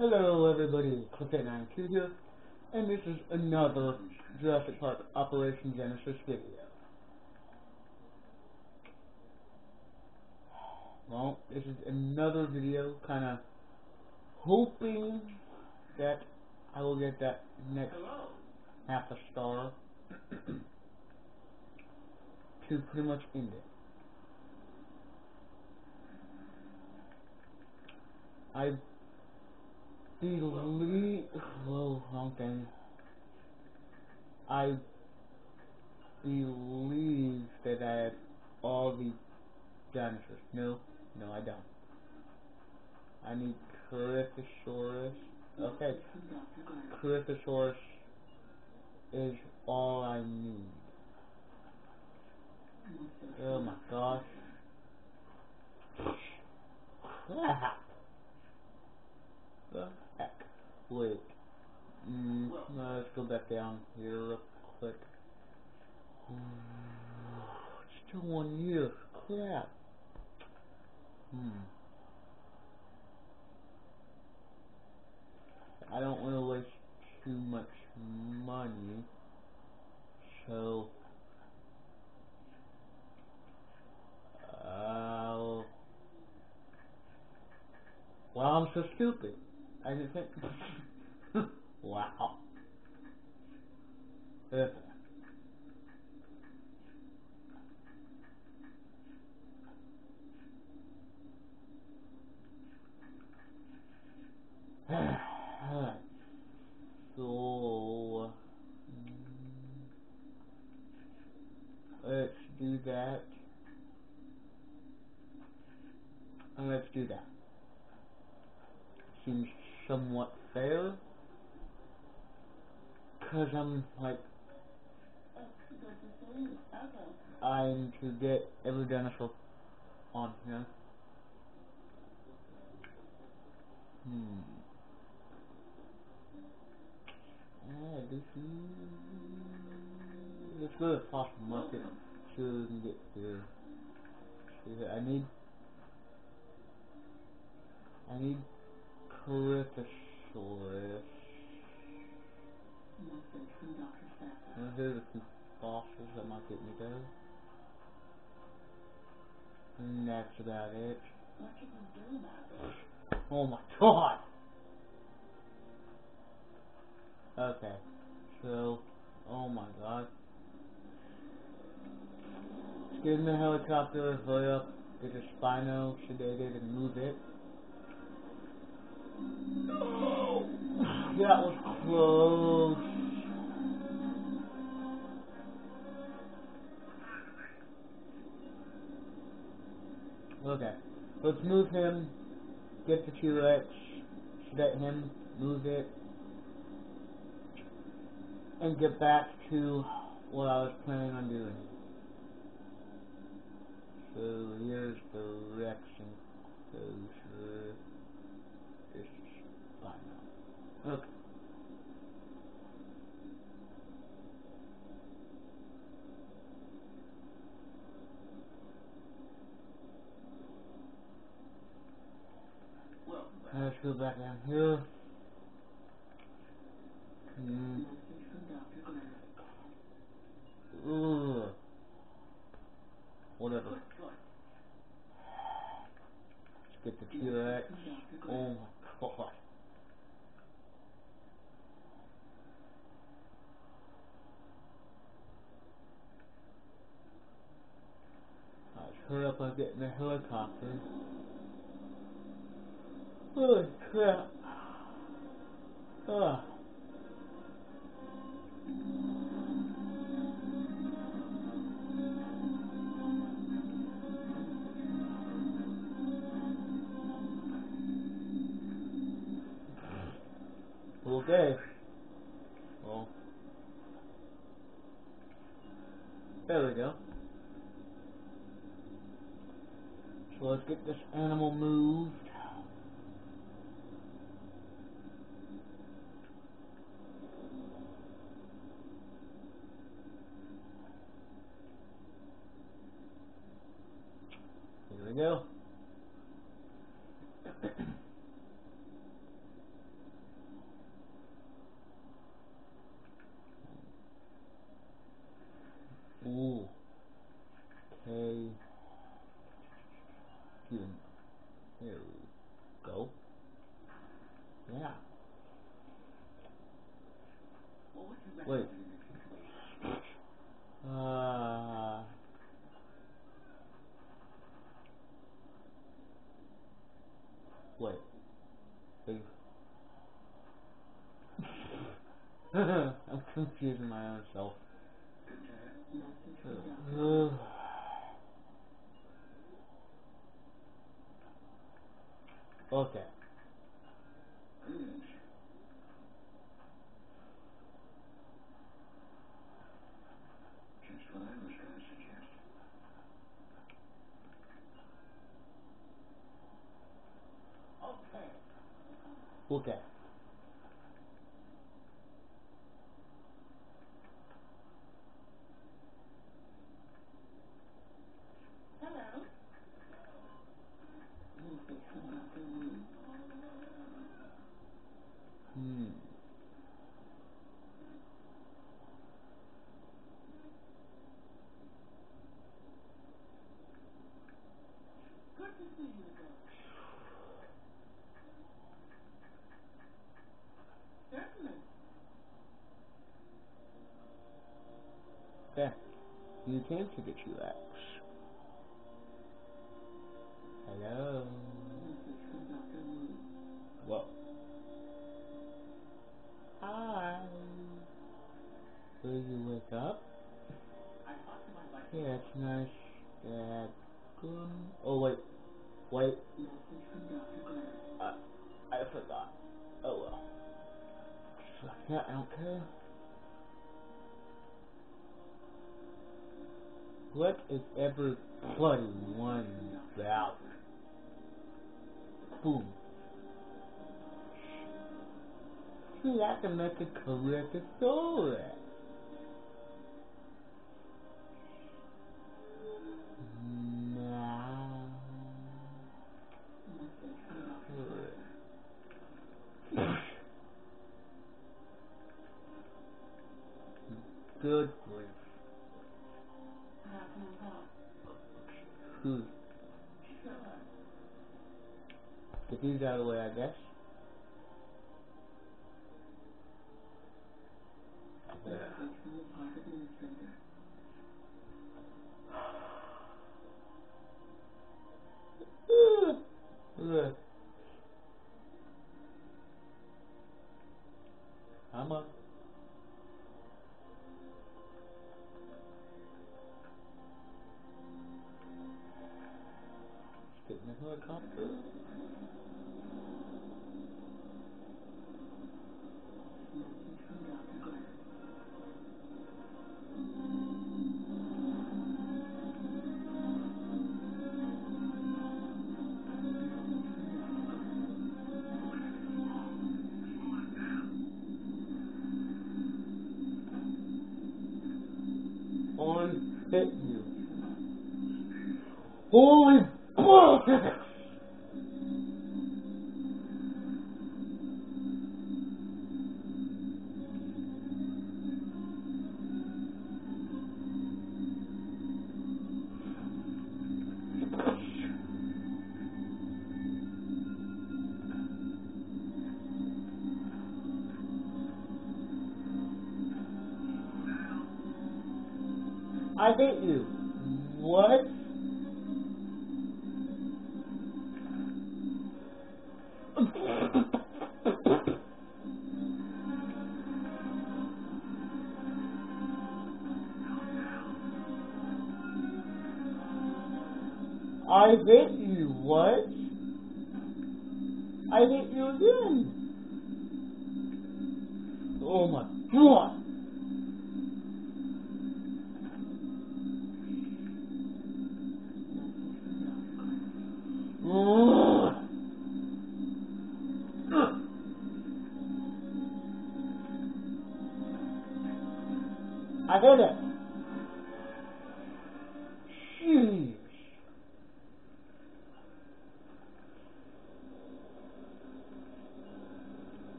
Hello everybody, Cliff892 here, and this is another Jurassic Park Operation Genesis video. Well, this is another video, kinda hoping that I will get that next half a star to pretty much end it. I wrong thing. I believe that I have all the dinosaurs. No, no, I don't. I need Corythosaurus. Okay, Corythosaurus is all I need. Oh my gosh. the Wait. Mm, no, let's go back down here real quick. Still one year. Crap. Hmm. I don't want to waste too much money. So... Uh, well, I'm so stupid. I didn't think. wow. Ugh. So, mm, let's do that. And let's do that. Seems somewhat fair. Cause I'm like I'm to get every dinosaur on here. Hmm. Ah, this is let's go to Fossil Market so we can get here. See, I need I need Corythosaurus. And here's a few fossils that might get me there. And that's about it. Oh my god! Okay. So, oh my god. Get in the helicopter, hurry up, get a spino sedated and move it. That was close. Okay. Let's move him, get the T-Rex, sedate him, move it, and get back to what I was planning on doing. So here's the Rex and enclosure. This is fine Okay. Let's go back down here. Mm. Ugh. Whatever. Let's get the T-Rex. Oh my god. Let's hurry up and get in the helicopter. Holy crap. Ah. Okay. Well. There we go. So let's get this animal moved. now. O K. There we go. Yeah. Wait. Confusing my own self. Uh, okay. To suggest. Okay. To you again. Certainly. Okay. You can forget you X. Hello. Message from Dr. Wu. Whoa. Hi. Will you wake up? I talked to my wife. Yeah, it's nice that. Um, oh wait, wait. I, I forgot. Oh well. Fuck that, I don't care. What is everybody wanting about? Boom. See, I can make a correct story. Good help? Hmm. Get these out of the way, I guess. The helicopter. On hit you. Holy I hate you. Oh my. Ugh. I hate it. Jeez.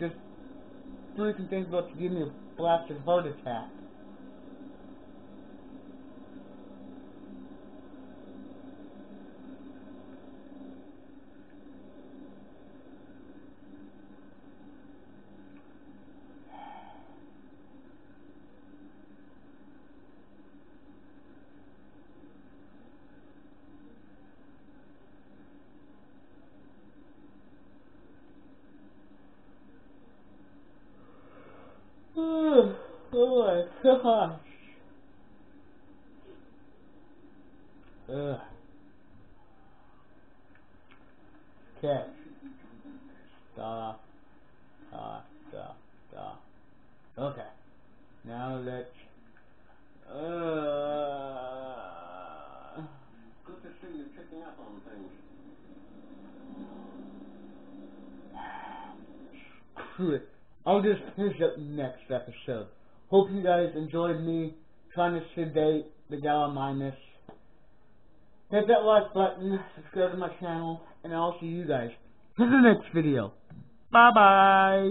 Just freaking things about to give me a blasted heart attack. My gosh. Ugh. Okay. Da, da, da, da. Okay. Now let's. Good to see you picking up on things. I'll just finish up next episode. Hope you guys enjoyed me trying to sedate the Gallimimus. Hit that like button, subscribe to my channel, and I'll see you guys in the next video. Bye bye.